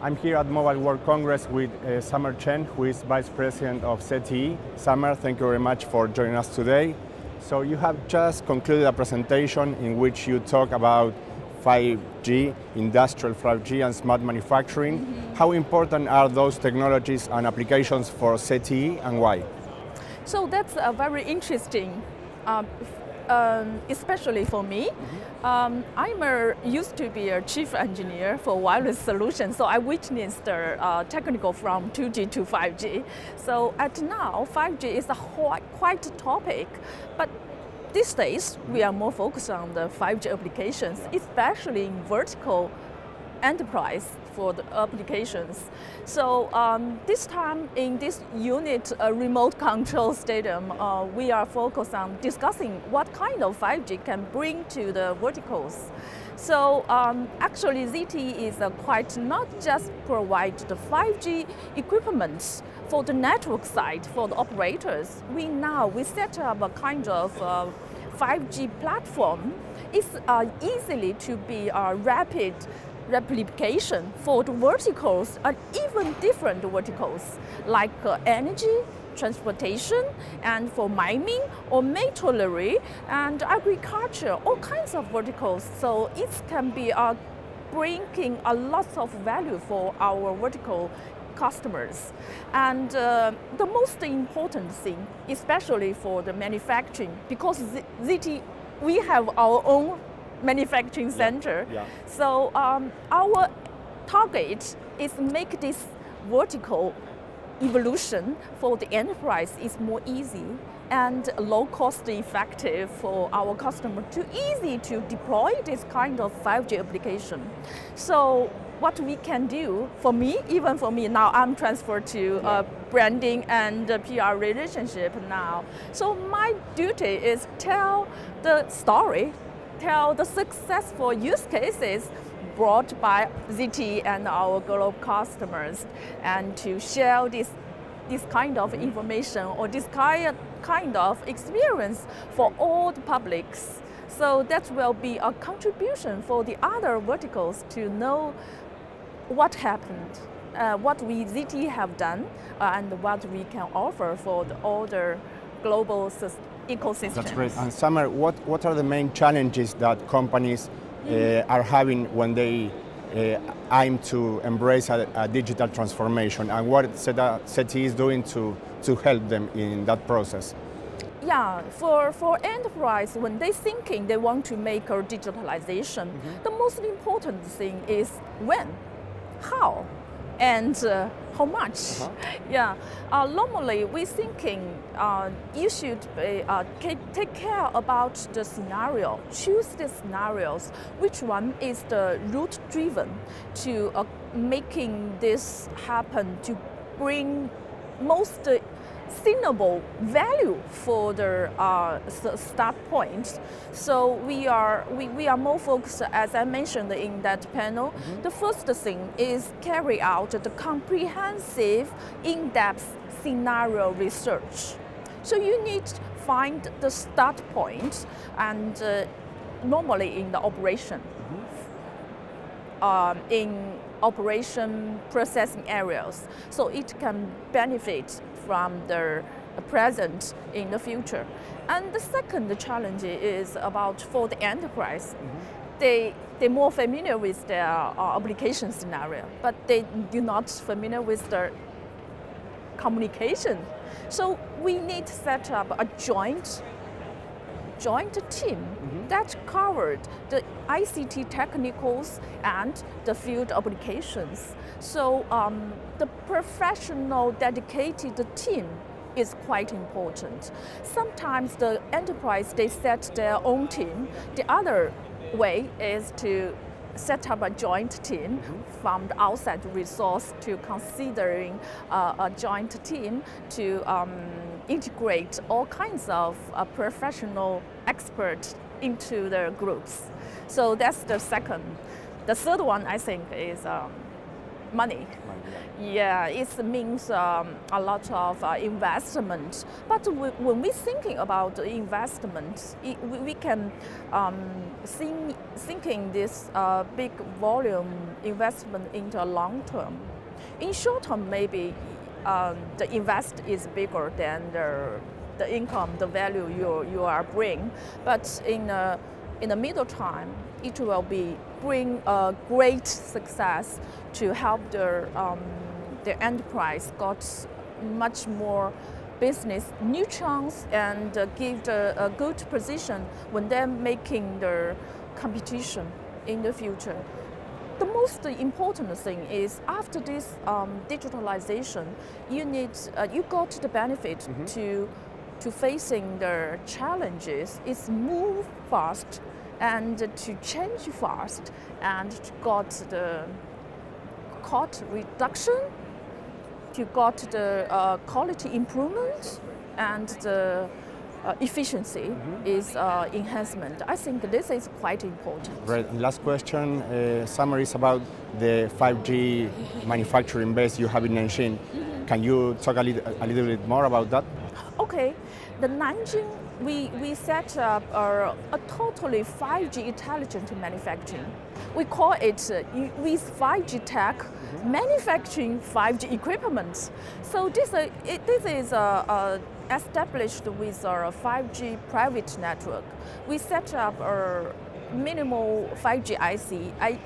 I'm here at Mobile World Congress with uh, Summer Chen, who is Vice President of ZTE. Summer, thank you very much for joining us today. So you have just concluded a presentation in which you talk about 5G, industrial 5G and smart manufacturing. Mm -hmm. How important are those technologies and applications for ZTE and why? So that's a very interesting uh, um, especially for me. Mm-hmm. Um, I'm a, used to be a chief engineer for wireless solutions, so I witnessed the uh, technical from 2G to 5G. So at now, 5G is a quite, quite a topic, but these days we are more focused on the 5G applications, especially in vertical enterprise for the applications. So um, this time in this unit uh, remote control stadium, uh, we are focused on discussing what kind of 5G can bring to the verticals. So um, actually ZTE is uh, quite not just provide the 5G equipment for the network side for the operators. We now, we set up a kind of 5G uh, platform. It's uh, easily to be a rapid replication for the verticals and even different verticals like uh, energy, transportation, and for mining or metallurgy and agriculture, all kinds of verticals. So it can be uh, bringing a lot of value for our vertical customers. And uh, the most important thing, especially for the manufacturing, because ZTE, we have our own manufacturing center. Yeah. So um, our target is make this vertical evolution for the enterprise is more easy and low cost effective for our customer to easy to deploy this kind of 5G application. So what we can do for me, even for me now, I'm transferred to uh, branding and uh, PR relationship now. So my duty is tell the story tell the successful use cases brought by ZTE and our global customers and to share this, this kind of information or this kind, kind of experience for all the publics. So that will be a contribution for the other verticals to know what happened, uh, what we ZTE have done, uh, and what we can offer for the other global systems ecosystem. That's great. And Summer, what, what are the main challenges that companies uh, are having when they uh, aim to embrace a, a, digital transformation and what ZTE is doing to, to help them in that process? Yeah, for, for enterprise, when they're thinking they want to make a digitalization, mm -hmm. the most important thing is when, how, and uh, how much. Uh -huh. Yeah, uh, normally we thinking uh, you should be, uh, take care about the scenario, choose the scenarios, which one is the route driven to uh, making this happen, to bring most sustainable value for the uh, start point. So we are, we, we are more focused, as I mentioned in that panel, mm -hmm. the first thing is carry out the comprehensive, in-depth scenario research. So you need to find the start point and uh, normally in the operation. Mm -hmm. um, in operation processing areas. So it can benefit from the present in the future. And the second challenge is about for the enterprise. Mm -hmm. They, they're more familiar with their uh, application scenario, but they do not familiar with the communication. So we need to set up a joint joint team mm -hmm. that covered the ICT technicals and the field applications. So um, the professional dedicated team is quite important. Sometimes the enterprise, they set their own team. The other way is to set up a joint team from the outside resource to considering uh, a joint team to um, integrate all kinds of uh, professional experts into the groups. So that's the second. The third one, I think, is um, money. Yeah, it means um, a lot of uh, investment. But we, when we're thinking about the investment, it, we, we, can um, think, thinking this uh, big volume investment into long term. In short term, maybe um, the invest is bigger than the, the income, the value you, you are bring. But in, a, in the middle time, it will be bring a great success to help the, um, the enterprise got much more business new chance and uh, give the, a good position when they're making the competition in the future. The most important thing is after this um, digitalization, you need uh, you got the benefit mm -hmm. to to facing the challenges. It's move fast and to change fast and to got the cost reduction, to got the uh, quality improvement and the uh, efficiency mm -hmm. is uh, enhancement. I think this is quite important. Right. last question, uh, summary is about the 5G manufacturing base you have in Nanjing. Mm -hmm. Can you talk a, little, a little bit more about that? Okay. The Nanjing we, we set up a, a totally 5G intelligent manufacturing. We call it uh, with 5G tech, mm-hmm. manufacturing 5G equipment. So this, uh, it, this is uh, uh, established with our 5G private network. We set up a minimal 5G IC, I,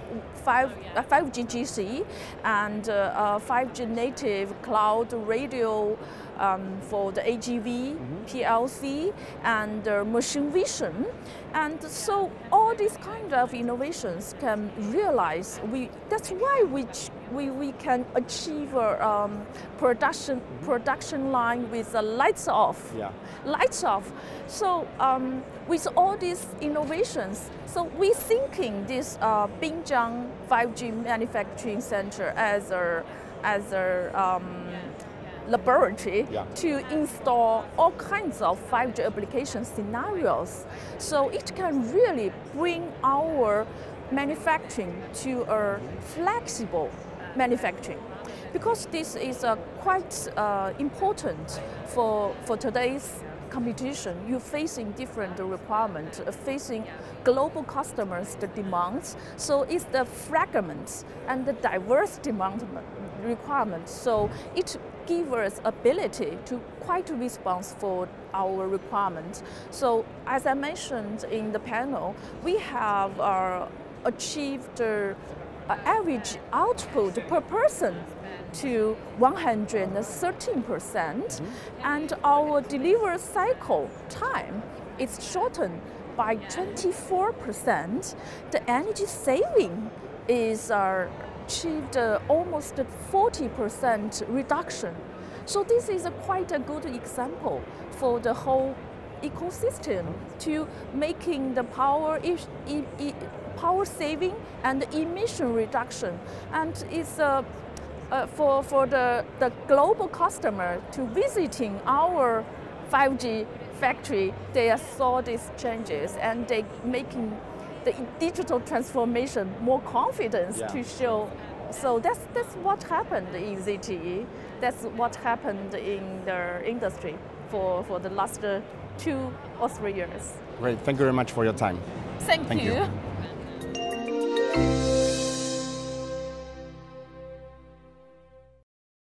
5, 5G GC, and uh, 5G native cloud radio um, for the AGV, mm -hmm. PLC, and uh, machine vision. And so all these kind of innovations can realize, we, that's why we, we, we can achieve a um, production, mm -hmm. production line with the lights off. Yeah. Lights off. So um, with all these innovations, so we're thinking this uh, Binjiang 5G manufacturing center as a, as a um, laboratory yeah. to install all kinds of 5G application scenarios. So it can really bring our manufacturing to a flexible manufacturing. Because this is uh, quite uh, important for, for today's competition, you're facing different requirements, uh, facing global customers, the demands. So it's the fragments and the diverse demand requirements. So it gives us ability to quite respond for our requirements. So as I mentioned in the panel, we have uh, achieved uh, average output per person to 113%, percent and our delivery cycle time is shortened by 24%. The energy saving is uh, achieved uh, almost 40% reduction. So this is a quite a good example for the whole ecosystem to making the power, e e power saving and emission reduction. And it's uh, uh, for, for the, the global customer to visiting our 5G factory, they saw these changes and they making the digital transformation more confidence yeah. to show. So that's, that's what happened in ZTE. That's what happened in the industry for, for the last two or three years. Great, thank you very much for your time. Thank, thank you. you.